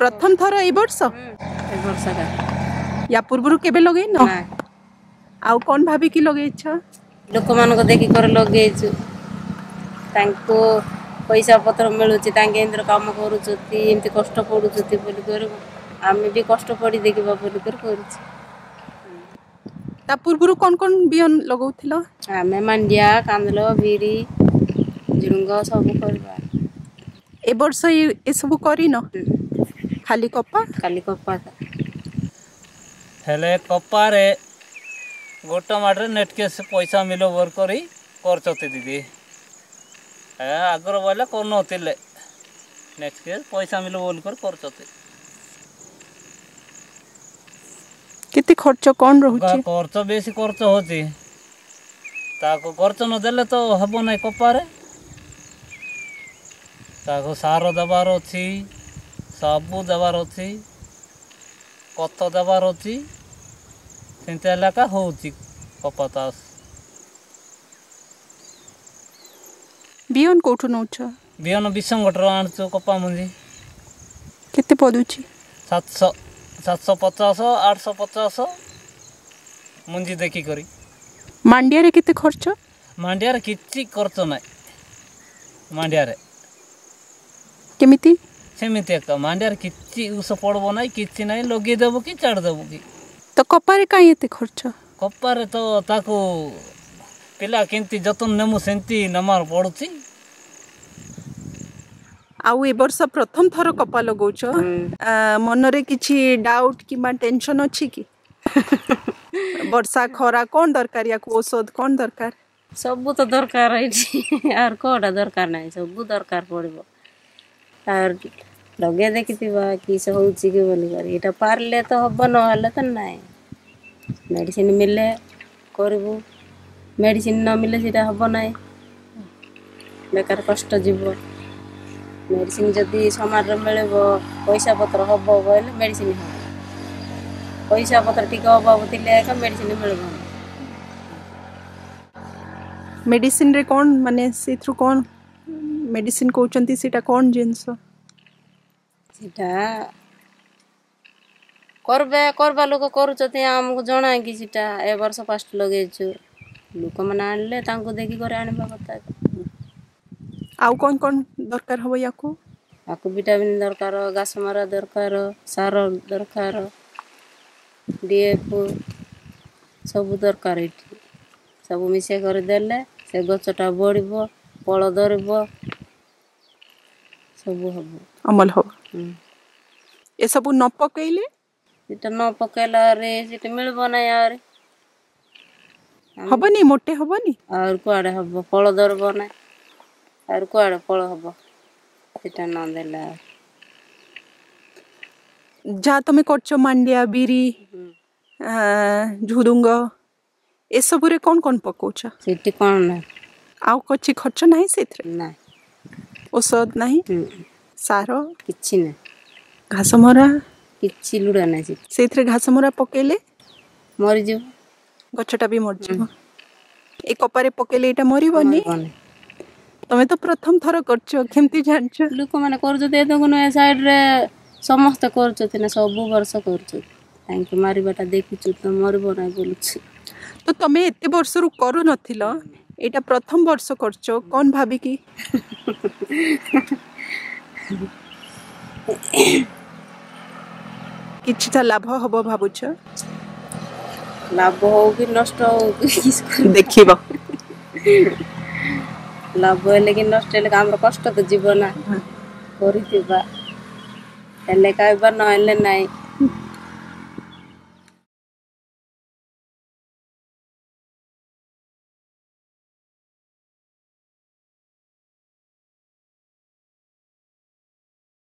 প্রথম থর এই বর্ষ এই বর্ষটা ইয়া পূর্বরু কেবে লগাইন আউ কোন ভাবিকি লগাইছ ଲୋକମାନଙ୍କୁ ଦେଖି କରି ଲଗେଇଛୁ ତାଙ୍କୁ ପଇସା ପତ୍ର ମିଳୁଛି ତାଙ୍କେ ଏମିତି କାମ କରୁଛନ୍ତି ଏମିତି କଷ୍ଟ ପଡ଼ୁଛନ୍ତି ବୋଲି କରି ଆମେ ବି କଷ୍ଟ ପଡ଼ି ଦେଖିବା ବୋଲି କରି କରୁଛୁ ତା ପୂର୍ବରୁ କ'ଣ କ'ଣ ବିହନ ଲଗାଉଥିଲ ଆମେ ମାଣ୍ଡିଆ କାନ୍ଦଲ ବିରି ଝୁଡ଼ଙ୍ଗ ସବୁ କରିବା ଏ ବର୍ଷ ଏସବୁ କରିନ खाली कपा खाली कपा हेले कपा रे गोटा माडरे नेट के से पैसा मिलो बर करी करचते दीदी ए आगर बोले कोन होतिले नेट के पैसा मिलो बोल कर करचते कितने खर्च कौन रहुचे खर्च बेसी खर्च होती ताको खर्च न देले तो हबो नहीं कपारे ताको सार दबार अच्छी ସବୁ ଦେବାର ଅଛି ଖତ ଦେବାର ଅଛି ସେମିତି ହେଲେ ଏକା ହେଉଛି କପା ଚାଷ ବିହନ କେଉଁଠୁ ନେଉଛ ବିହନ ବିଷମଗଡ଼ରୁ ଆଣୁଛୁ କପା ମଞ୍ଜି କେତେ ପଡ଼ୁଛି ସାତଶହ ସାତଶହ ପଚାଶ ଆଠଶହ ପଚାଶ ମଞ୍ଜି ଦେଖିକରି ମାଣ୍ଡିଆରେ କେତେ ଖର୍ଚ୍ଚ ମାଣ୍ଡିଆରେ କିଛି ଖର୍ଚ୍ଚ ନାହିଁ ମାଣ୍ଡିଆରେ କେମିତି ସେମିତି ଏକା ମାଣ୍ଡିଆରେ କିଛି ଉଷ ପଡ଼ବ ନାହିଁ କିଛି ନାହିଁ ଲଗେଇଦେବୁ କି ଛାଡ଼ିଦେବୁ କି ତ କପାରେ କାହିଁ ଏତେ ଖର୍ଚ୍ଚ କପାରେ ତ ତାକୁ ପିଲା କେମିତି ଯତ୍ନ ନେମୁ ସେମିତି ନେବାର ପଡ଼ୁଛି ଆଉ ଏ ବର୍ଷ ପ୍ରଥମ ଥର କପା ଲଗାଉଛ ମନରେ କିଛି ଡାଉଟ୍ କିମ୍ବା ଟେନସନ୍ ଅଛି କି ବର୍ଷା ଖରା କ'ଣ ଦରକାର ୟାକୁ ଔଷଧ କ'ଣ ଦରକାର ସବୁ ତ ଦରକାର ଏଇଠି ଆର୍ କ'ଣଟା ଦରକାର ନାହିଁ ସବୁ ଦରକାର ପଡ଼ିବ আর लगे देखी किस हूँ किटा पारे तो हम ना तो ना मेडिसिन मिले करबू मेडिसिन न मिले सीटा हम ना बेकार कष्ट मेडिसिन जदि सामान मिल पैसा पत्र हम बोले मेडिसिन हम पैसा पत्र टी अभाव थी एक मेडिसिन मिल मेडिसिन रे कौन माने से कौन मेडिसिन कौन जिनस ସେଟା କରବେ କରବା ଲୋକ କରୁଛନ୍ତି ଆମକୁ ଜଣାଏ କି ସେଟା ଏ ବର୍ଷ ଫାଷ୍ଟ ଲଗେଇଛୁ ଲୋକମାନେ ଆଣିଲେ ତାଙ୍କୁ ଦେଖିକରି ଆଣିବା କଥା ଆଉ କ'ଣ କ'ଣ ଦରକାର ହବ ୟାକୁ ୟାକୁ ଭିଟାମିନ୍ ଦରକାର ଘାସ ମରା ଦରକାର ସାର ଦରକାର ଡିଏଫ୍ ସବୁ ଦରକାର ଏଠି ସବୁ ମିଶେଇ କରି ଦେଲେ ସେ ଗଛଟା ବଢ଼ିବ ଫଳ ଧରିବ ସବୁ ହବ अमल हो हम्म। ये सब न पकेले न पकेले से मिल बना यार हबो नी मोटे हबो नी और को आड़े हबो फल दर बना और को आड़े फल हबो सेटा न देला जा तमे करछो मांडिया बिरी हम्म। झुदुंग ए सब रे कोन कोन पकोचा सेटी कोन ना आउ कछि खर्च नाही सेथरे ना औषध नाही हम्म। ସାର କିଛି ନା ଘାସ ମରା କିଛି ଲୁଡ଼ା ନା ସେଇଥିରେ ଘାସ ମରା ପକେଇଲେ ମରିଯିବ ଗଛଟା ବି ମରିଯିବ ଏ କପାରେ ପକେଇଲେ ଏଇଟା ମରିବନି ତମେ ତ ପ୍ରଥମ ଥର କରୁଛ କେମିତି ଜାଣିଛ ଲୋକମାନେ କରୁଛନ୍ତି ଏତକୁ ନୁହେଁ ସାଇଡ଼ରେ ସମସ୍ତେ କରୁଛନ୍ତି ନା ସବୁ ବର୍ଷ କରୁଛନ୍ତି ତାଙ୍କେ ମାରିବାଟା ଦେଖିଛୁ ତ ମରିବ ନାହିଁ ବୋଲୁଛି ତ ତମେ ଏତେ ବର୍ଷରୁ କରୁନଥିଲ ଏଇଟା ପ୍ରଥମ ବର୍ଷ କରୁଛ କ'ଣ ଭାବିକି କିଛିଟା ଲାଭ ହବ ଭାବୁଛ ଲାଭ ହଉ କି ନଷ୍ଟ ହଉ ଦେଖିବ ଲାଭ ହେଲେ କି ନଷ୍ଟ ହେଲେ ଆମର କଷ୍ଟ ତ ଯିବ ନା କରିଥିବା ହେଲେ ଖାଇବା ନହେଲେ ନାହିଁ